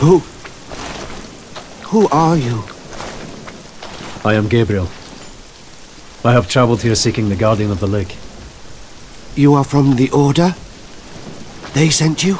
Who? Who are you? I am Gabriel. I have traveled here seeking the Guardian of the Lake. You are from the Order? They sent you?